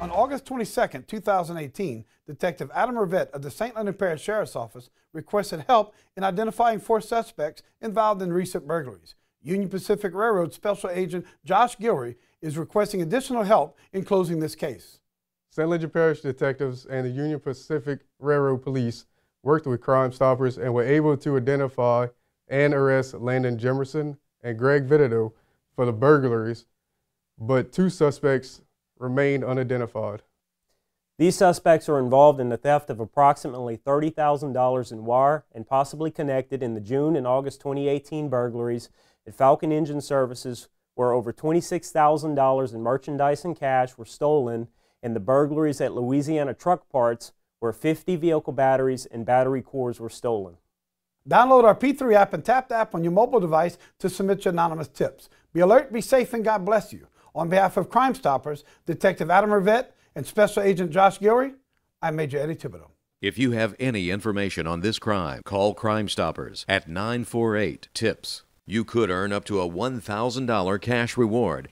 On August 22, 2018, Detective Adam Rivette of the St. Landry Parish Sheriff's Office requested help in identifying four suspects involved in recent burglaries. Union Pacific Railroad Special Agent Josh Gilry is requesting additional help in closing this case. St. Landry Parish detectives and the Union Pacific Railroad Police worked with Crime Stoppers and were able to identify and arrest Landon Jemerson and Greg Vitito for the burglaries, but two suspects remain unidentified. These suspects are involved in the theft of approximately $30,000 in wire and possibly connected in the June and August 2018 burglaries at Falcon Engine Services, where over $26,000 in merchandise and cash were stolen, and the burglaries at Louisiana Truck Parts, where 50 vehicle batteries and battery cores were stolen. Download our P3 app and tap the app on your mobile device to submit your anonymous tips. Be alert, be safe, and God bless you. On behalf of Crime Stoppers, Detective Adam Rivette, and Special Agent Josh Gilry, I'm Major Eddie Thibodeau. If you have any information on this crime, call Crime Stoppers at 948 TIPS. You could earn up to a $1,000 cash reward